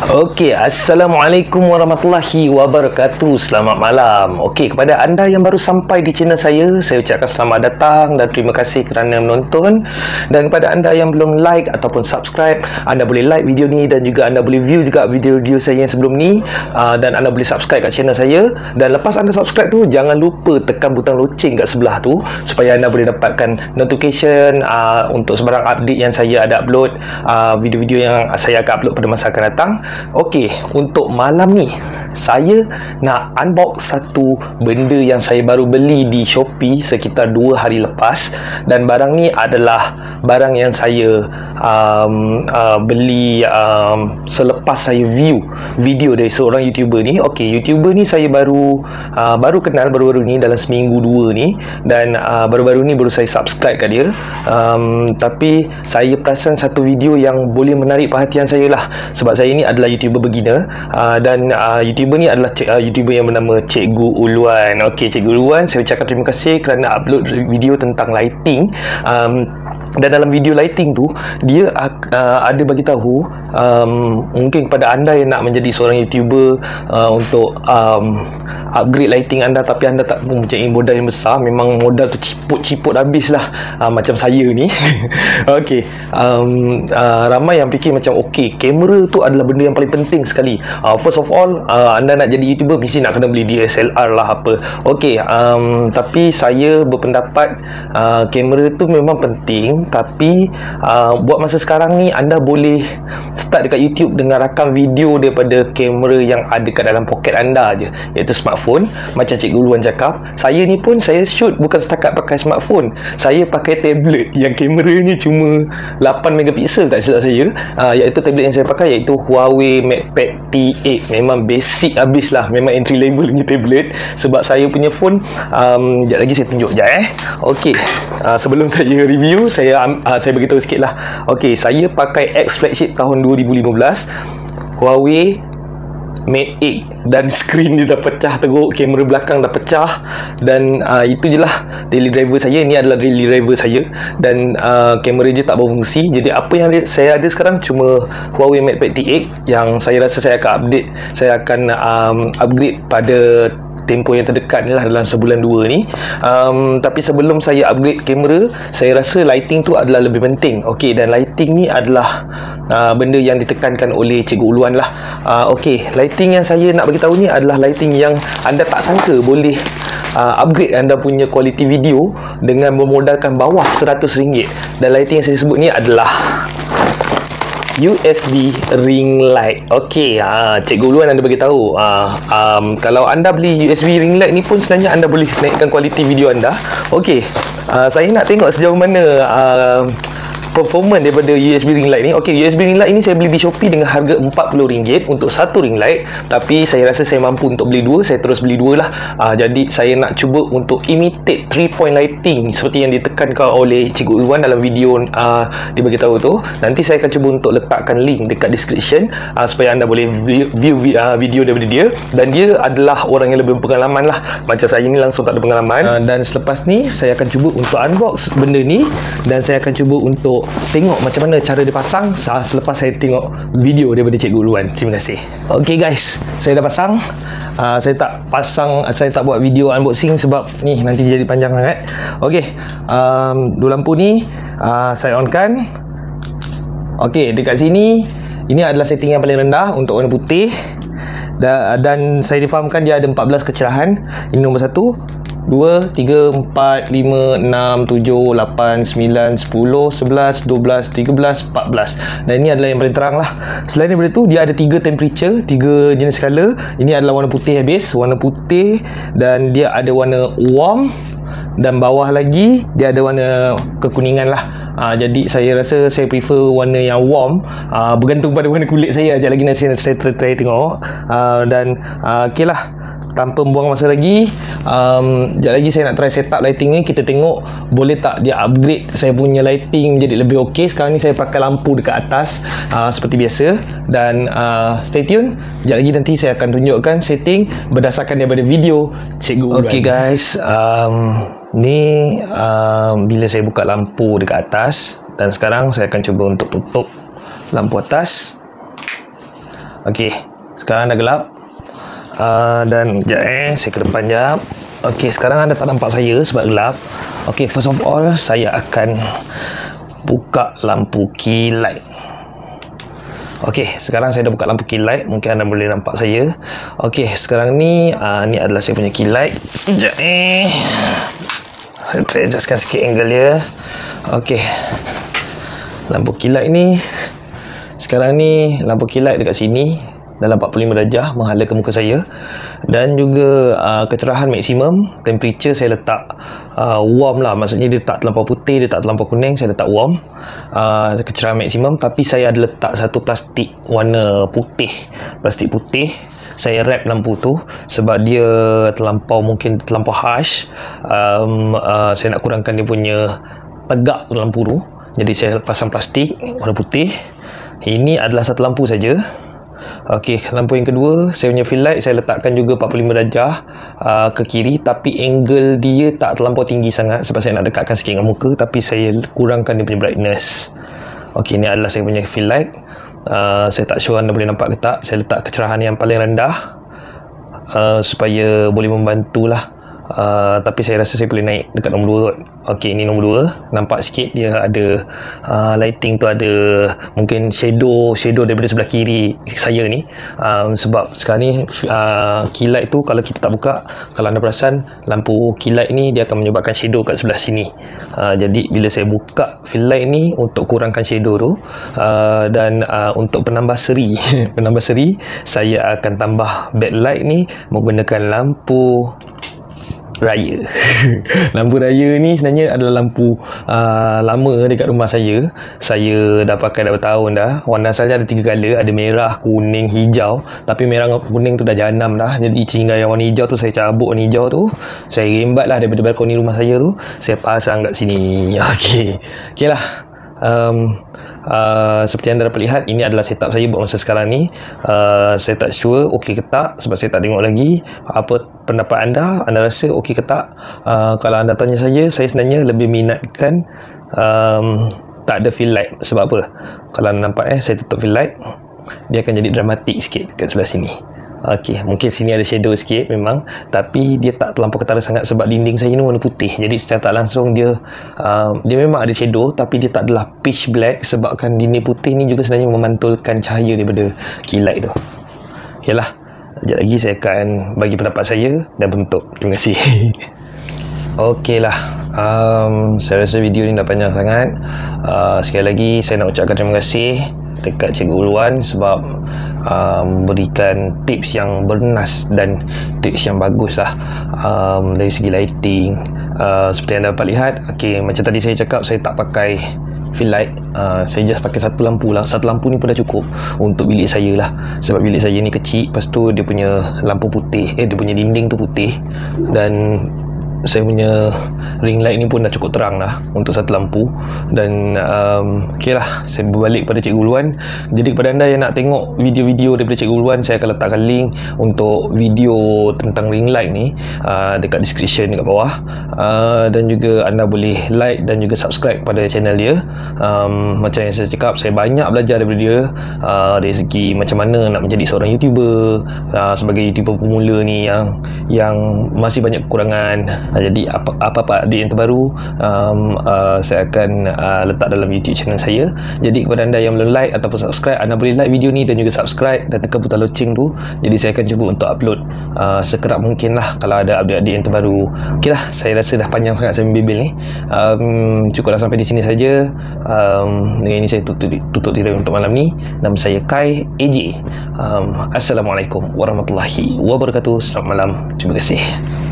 Okey, Assalamualaikum warahmatullahi wabarakatuh. Selamat malam. Okey, kepada anda yang baru sampai di channel saya, saya ucapkan selamat datang dan terima kasih kerana menonton. Dan kepada anda yang belum like ataupun subscribe, anda boleh like video ni dan juga anda boleh view juga video-video saya yang sebelum ni uh, dan anda boleh subscribe kat channel saya. Dan lepas anda subscribe tu, jangan lupa tekan butang loceng kat sebelah tu supaya anda boleh dapatkan notification uh, untuk sebarang update yang saya ada upload, uh, video-video yang saya akan upload pada masa akan datang. Okey, untuk malam ni saya nak unbox satu benda yang saya baru beli di Shopee sekitar 2 hari lepas dan barang ni adalah barang yang saya um, uh, beli um, selepas saya view video dari seorang YouTuber ni. Okey, YouTuber ni saya baru uh, baru kenal baru-baru ni dalam seminggu dua ni dan uh, baru-baru ni baru saya subscribe kat dia. Um, tapi saya perasan satu video yang boleh menarik perhatian saya lah sebab saya ni adalah YouTuber beginner uh, dan uh, YouTuber ni adalah uh, YouTuber yang bernama Cikgu Uluan. Okey, Cikgu Uluan, saya ucapkan terima kasih kerana upload video tentang lighting. Um, dan dalam video lighting tu dia uh, ada bagi tahu um, mungkin kepada anda yang nak menjadi seorang YouTuber uh, untuk um, upgrade lighting anda tapi anda tak mempunyai modal yang besar memang modal tu ciput-ciput habis lah. Uh, macam saya ni. Ok um, uh, ramai yang fikir macam ok kamera tu adalah benda yang paling penting sekali. Uh, first of all uh, anda nak jadi YouTuber mesti nak kena beli DSLR lah apa. Ok um, tapi saya berpendapat uh, kamera tu memang penting tapi uh, buat masa sekarang ni anda boleh start dekat YouTube dengan rakam video daripada kamera yang ada kat dalam poket anda je iaitu smartphone. Macam Cikgu Luan cakap saya ni pun saya shoot bukan setakat pakai smartphone. Saya pakai tablet yang kamera ni cuma 8 megapixel tak silap saya. Uh, iaitu tablet yang saya pakai iaitu Huawei MatePad T8 memang basic habis lah memang entry level punya tablet. Sebab saya punya phone um, sekejap lagi saya tunjuk sekejap eh. Ok uh, sebelum saya review saya uh, saya beritahu sikit lah ok saya pakai X flagship tahun 2015 Huawei Mate 8 dan skrin dia dah pecah teruk kamera belakang dah pecah dan uh, itu je lah daily driver saya. Ni adalah daily driver saya dan uh, kamera dia tak berfungsi. Jadi apa yang saya ada sekarang cuma Huawei MatePad T8 yang saya rasa saya akan update saya akan um, upgrade pada tempoh yang terdekat ni lah dalam sebulan dua ni. Um, tapi sebelum saya upgrade kamera saya rasa lighting tu adalah lebih penting. Ok dan lighting ni adalah uh, benda yang ditekankan oleh Cikgu Uluan lah. Uh, ok lighting yang saya nak beritahu ni adalah lighting yang anda tak sangka boleh uh, upgrade anda punya quality video dengan memodalkan bawah RM100 dan lighting yang saya sebut ni adalah USB ring light. Okey, ha cikgu Luan anda bagi tahu. Ha, um, kalau anda beli USB ring light ni pun sebenarnya anda boleh naikkan kualiti video anda. Okey. Uh, saya nak tengok sejauh mana uh, performance daripada USB ring light ni. Ok USB ring light ni saya beli di Shopee dengan harga RM40 untuk satu ring light. Tapi saya rasa saya mampu untuk beli dua saya terus beli dua lah. Uh, jadi saya nak cuba untuk imitate 3 point lighting seperti yang ditekankan oleh Cikgu Iwan dalam video uh, dia beritahu tu. Nanti saya akan cuba untuk letakkan link dekat description uh, supaya anda boleh view, view uh, video daripada dia. Dan dia adalah orang yang lebih berpengalaman lah. Macam saya ni langsung tak ada pengalaman. Uh, dan selepas ni saya akan cuba untuk unbox benda ni. Dan saya akan cuba untuk tengok macam mana cara dia pasang selepas saya tengok video daripada Cikgu Luan. Terima kasih. Okay guys, saya dah pasang. Uh, saya tak pasang, saya tak buat video unboxing sebab ni nanti jadi panjang sangat. Okay, um, dua lampu ni uh, saya onkan. Okay, dekat sini ini adalah setting yang paling rendah untuk warna putih dan, dan saya difahamkan dia ada 14 kecerahan ini nombor satu 2, 3, 4, 5, 6, 7, 8, 9, 10, 11, 12, 13, 14 dan ini adalah yang paling terang lah. Selain daripada tu dia ada 3 temperature 3 jenis color ini adalah warna putih habis warna putih. Dan dia ada warna warm. Dan bawah lagi dia ada warna kekuningan lah. Uh, jadi saya rasa saya prefer warna yang warm. Uh, bergantung pada warna kulit saya. Sekejap lagi nanti saya try, try tengok. Uh, dan uh, ok lah tanpa buang masa lagi um, sekejap lagi saya nak try set up lighting ni. Kita tengok boleh tak dia upgrade saya punya lighting menjadi lebih ok sekarang ni saya pakai lampu dekat atas uh, seperti biasa. Dan uh, stay tune. Sekejap lagi nanti saya akan tunjukkan setting berdasarkan daripada video cikgu ok guys. Um, ni um, bila saya buka lampu dekat atas dan sekarang saya akan cuba untuk tutup lampu atas. Okey, sekarang dah gelap. Uh, dan sekejap eh, saya ke depan sekejap. Okey, sekarang anda tak nampak saya sebab gelap. Okey, first of all, saya akan buka lampu key light. Okey, sekarang saya dah buka lampu light. Mungkin anda boleh nampak saya. Okey, sekarang ni, uh, ni adalah saya punya light. Sekejap eh. Saya try adjustkan sikit angle dia. Okey. Lampu light ni sekarang ni lampu kilat dekat sini dalam 45 darjah menghala ke muka saya. Dan juga uh, kecerahan maksimum temperature saya letak uh, warm lah. Maksudnya dia tak terlampau putih dia tak terlampau kuning saya letak warm. Uh, kecerahan maksimum tapi saya ada letak satu plastik warna putih. Plastik putih saya wrap lampu tu sebab dia terlampau mungkin terlampau harsh. Um, uh, saya nak kurangkan dia punya tegak lampu tu. Jadi saya pasang plastik warna putih. Ini adalah satu lampu saja. Okey, lampu yang kedua, saya punya fill light saya letakkan juga 45 darjah uh, ke kiri tapi angle dia tak terlampau tinggi sangat sebab saya nak dekatkan sikit dengan muka tapi saya kurangkan dia punya brightness. Okey, ini adalah saya punya fill light. Uh, saya tak sure anda boleh nampak ke tak. Saya letak kecerahan yang paling rendah uh, supaya boleh membantulah Uh, tapi saya rasa saya boleh naik dekat nombor 2 kot. Okey, ini nombor 2. Nampak sikit dia ada uh, lighting tu ada mungkin shadow shadow daripada sebelah kiri saya ni. Um, sebab sekarang ni uh, key light tu kalau kita tak buka, kalau anda perasan lampu key light ni dia akan menyebabkan shadow kat sebelah sini. Uh, jadi bila saya buka fill light ni untuk kurangkan shadow tu uh, dan uh, untuk penambah seri, penambah seri saya akan tambah backlight ni menggunakan lampu raya. lampu raya ni sebenarnya adalah lampu uh, lama dekat rumah saya. Saya dah pakai dah bertahun dah. Warna asalnya ada tiga color, ada merah, kuning, hijau. Tapi merah kuning tu dah janam dah. Jadi tinggal yang warna hijau tu saya cabut warna hijau tu. Saya rembat lah daripada balkoni rumah saya tu. Saya pasang kat sini. Okey. Okey lah. Um, uh, seperti anda dapat lihat ini adalah setup saya buat masa sekarang ni. Uh, saya tak sure okey ke tak sebab saya tak tengok lagi apa pendapat anda. Anda rasa okey ke tak? Uh, kalau anda tanya saya saya sebenarnya lebih minatkan um, tak ada fill light sebab apa? Kalau anda nampak eh saya tutup fill light dia akan jadi dramatik sikit kat sebelah sini Okey, mungkin sini ada shadow sikit memang tapi dia tak terlampau ketara sangat sebab dinding saya ni warna putih. Jadi secara tak langsung dia uh, dia memang ada shadow tapi dia tak adalah pitch black sebabkan dinding putih ni juga sebenarnya memantulkan cahaya daripada kilat tu. Okeylah. Sekejap lagi saya akan bagi pendapat saya dan penutup. Terima kasih. Okeylah. Um, saya rasa video ni dah panjang sangat. Uh, sekali lagi saya nak ucapkan terima kasih dekat Cikgu Ulwan sebab uh, memberikan tips yang bernas dan tips yang bagus lah um, dari segi lighting. Uh, seperti yang dapat lihat okay, macam tadi saya cakap saya tak pakai fill light. Uh, saya just pakai satu lampu lah. Satu lampu ni pun dah cukup untuk bilik saya lah. Sebab bilik saya ni kecil lepas tu dia punya lampu putih eh dia punya dinding tu putih. Dan saya punya ring light ni pun dah cukup terang dah untuk satu lampu. Dan um, ok lah saya berbalik pada Cikgu Luan jadi kepada anda yang nak tengok video-video daripada Cikgu Luan saya akan letakkan link untuk video tentang ring light ni uh, dekat description dekat bawah. Uh, dan juga anda boleh like dan juga subscribe pada channel dia. Um, macam yang saya cakap saya banyak belajar daripada dia. Uh, dari segi macam mana nak menjadi seorang youtuber uh, sebagai youtuber pemula ni yang yang masih banyak kekurangan jadi apa apa update yang terbaru um, uh, saya akan uh, letak dalam YouTube channel saya. Jadi kepada anda yang belum like ataupun subscribe anda boleh like video ni dan juga subscribe dan tekan butang loceng tu. Jadi saya akan cuba untuk upload uh, sekerap mungkin lah kalau ada update-update yang terbaru. Ok lah saya rasa dah panjang sangat saya membibil ni. Um, cukuplah sampai di sini saja. Um, dengan ini saya tutup, tutup tirai untuk malam ni. Nama saya Kai AJ um, Assalamualaikum warahmatullahi wabarakatuh. Selamat malam. Terima kasih